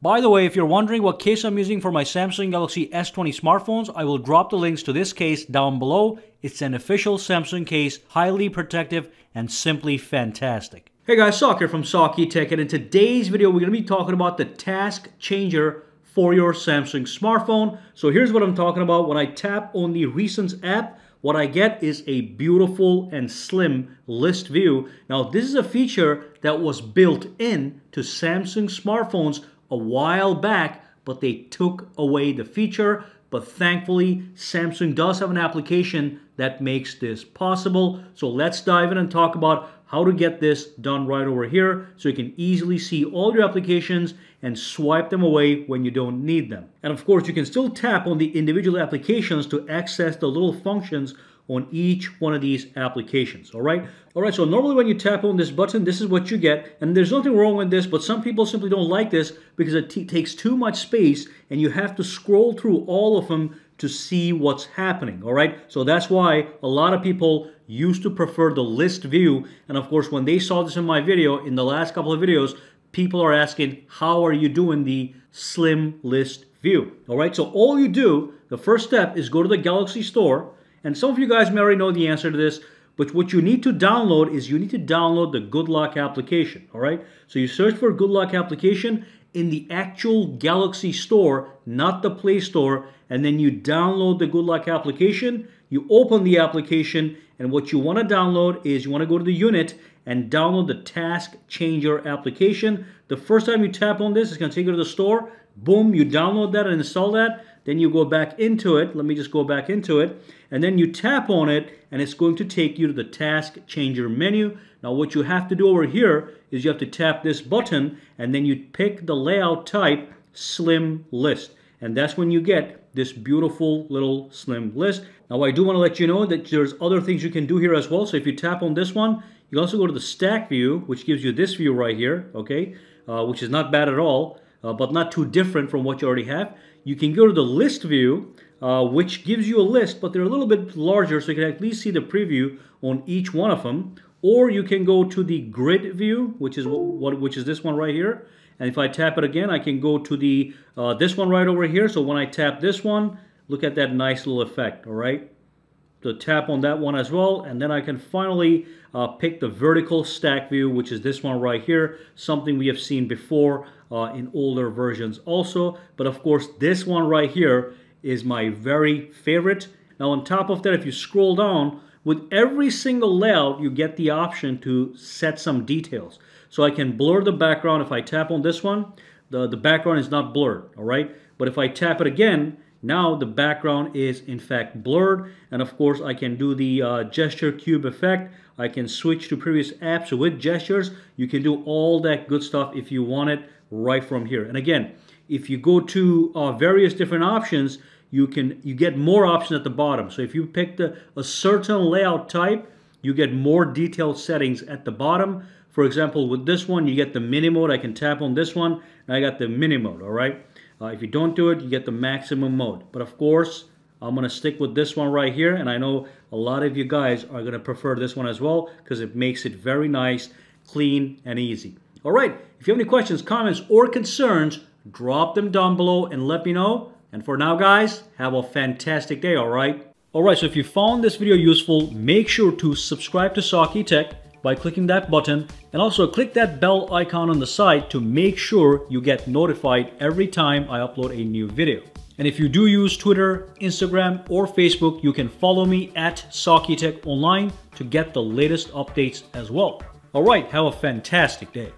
By the way, if you're wondering what case I'm using for my Samsung Galaxy S20 smartphones, I will drop the links to this case down below. It's an official Samsung case, highly protective and simply fantastic. Hey guys, Saki here from Saki Tech, and in today's video, we're going to be talking about the task changer for your Samsung smartphone. So here's what I'm talking about. When I tap on the Recents app, what I get is a beautiful and slim list view. Now, this is a feature that was built in to Samsung smartphones a while back, but they took away the feature. But thankfully, Samsung does have an application that makes this possible. So let's dive in and talk about how to get this done right over here so you can easily see all your applications and swipe them away when you don't need them. And of course, you can still tap on the individual applications to access the little functions on each one of these applications, all right? All right, so normally when you tap on this button, this is what you get, and there's nothing wrong with this, but some people simply don't like this because it takes too much space and you have to scroll through all of them to see what's happening, all right? So that's why a lot of people used to prefer the list view, and of course, when they saw this in my video, in the last couple of videos, people are asking, how are you doing the slim list view, all right? So all you do, the first step is go to the Galaxy Store, and some of you guys may already know the answer to this, but what you need to download is you need to download the Good GoodLock application, all right? So you search for Good GoodLock application in the actual Galaxy Store, not the Play Store, and then you download the Good GoodLock application, you open the application, and what you want to download is you want to go to the unit and download the Task Changer application. The first time you tap on this, it's going to take you to the store. Boom, you download that and install that. Then you go back into it. Let me just go back into it. And then you tap on it and it's going to take you to the task changer menu. Now what you have to do over here is you have to tap this button and then you pick the layout type slim list. And that's when you get this beautiful little slim list. Now I do want to let you know that there's other things you can do here as well. So if you tap on this one, you also go to the stack view, which gives you this view right here, okay, uh, which is not bad at all, uh, but not too different from what you already have. You can go to the list view, uh, which gives you a list, but they're a little bit larger, so you can at least see the preview on each one of them. Or you can go to the grid view, which is what, which is this one right here. And if I tap it again, I can go to the uh, this one right over here. So when I tap this one, look at that nice little effect, all right? To tap on that one as well, and then I can finally uh, pick the vertical stack view, which is this one right here, something we have seen before uh, in older versions also. But of course, this one right here is my very favorite. Now on top of that, if you scroll down, with every single layout, you get the option to set some details. So I can blur the background. If I tap on this one, the, the background is not blurred, all right? But if I tap it again, now the background is in fact blurred and of course I can do the uh, gesture cube effect. I can switch to previous apps with gestures. You can do all that good stuff if you want it right from here. And again, if you go to uh, various different options, you can you get more options at the bottom. So if you pick the, a certain layout type, you get more detailed settings at the bottom. For example, with this one, you get the mini mode. I can tap on this one, and I got the mini mode, all right? Uh, if you don't do it, you get the maximum mode. But of course, I'm going to stick with this one right here. And I know a lot of you guys are going to prefer this one as well because it makes it very nice, clean, and easy. All right, if you have any questions, comments, or concerns, drop them down below and let me know. And for now, guys, have a fantastic day, all right? All right, so if you found this video useful, make sure to subscribe to Saki Tech by clicking that button and also click that bell icon on the side to make sure you get notified every time I upload a new video. And if you do use Twitter, Instagram, or Facebook, you can follow me at SakiTech Online to get the latest updates as well. All right, have a fantastic day.